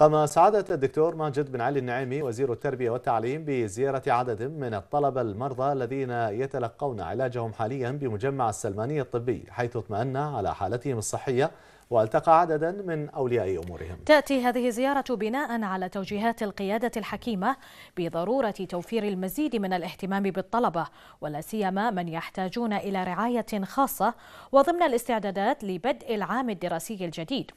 قام سعادة الدكتور ماجد بن علي النعيمي وزير التربية والتعليم بزيارة عدد من الطلبة المرضى الذين يتلقون علاجهم حاليا بمجمع السلمانية الطبي حيث اطمأن على حالتهم الصحية والتقى عددا من أولياء أمورهم. تأتي هذه الزيارة بناء على توجيهات القيادة الحكيمة بضرورة توفير المزيد من الاهتمام بالطلبة ولا سيما من يحتاجون إلى رعاية خاصة وضمن الاستعدادات لبدء العام الدراسي الجديد.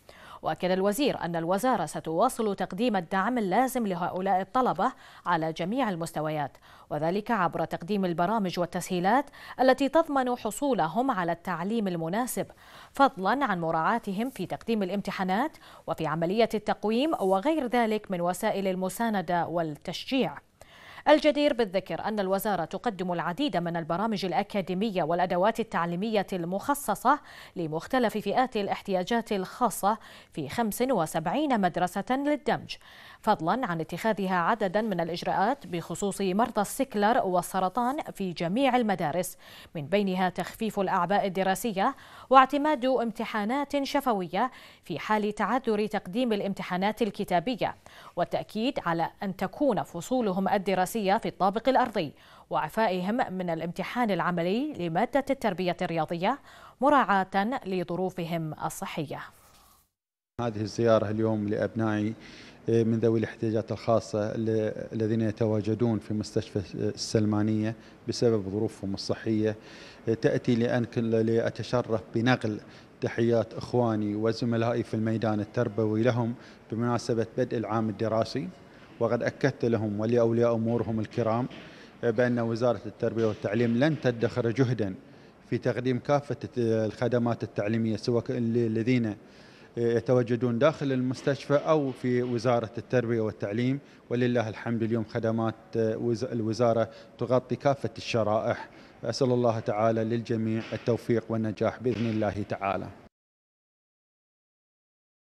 وأكد الوزير أن الوزارة ستواصل تقديم الدعم اللازم لهؤلاء الطلبة على جميع المستويات وذلك عبر تقديم البرامج والتسهيلات التي تضمن حصولهم على التعليم المناسب فضلا عن مراعاتهم في تقديم الامتحانات وفي عملية التقويم وغير ذلك من وسائل المساندة والتشجيع. الجدير بالذكر أن الوزارة تقدم العديد من البرامج الأكاديمية والأدوات التعليمية المخصصة لمختلف فئات الاحتياجات الخاصة في 75 مدرسة للدمج. فضلا عن اتخاذها عددا من الإجراءات بخصوص مرضى السكلر والسرطان في جميع المدارس. من بينها تخفيف الأعباء الدراسية واعتماد امتحانات شفوية في حال تعذر تقديم الامتحانات الكتابية والتأكيد على أن تكون فصولهم الدراسية في الطابق الأرضي وعفائهم من الامتحان العملي لمادة التربية الرياضية مراعاة لظروفهم الصحية. هذه الزيارة اليوم لأبنائي آه، من ذوي الاحتياجات الخاصة الذين يتواجدون في مستشفى السلمانية بسبب ظروفهم الصحية. آه، تأتي لأن لأتشرف بنقل تحيات إخواني وزملائي في الميدان التربوي لهم بمناسبة بدء العام الدراسي وقد أكدت لهم ولأولياء أمورهم الكرام آه، بأن وزارة التربية والتعليم لن تدخر جهدا في تقديم كافة الخدمات التعليمية سواء الذين يتواجدون داخل المستشفى أو في وزارة التربية والتعليم. ولله الحمد اليوم خدمات الوزارة تغطي كافة الشرائح. أسأل الله تعالى للجميع التوفيق والنجاح بإذن الله تعالى.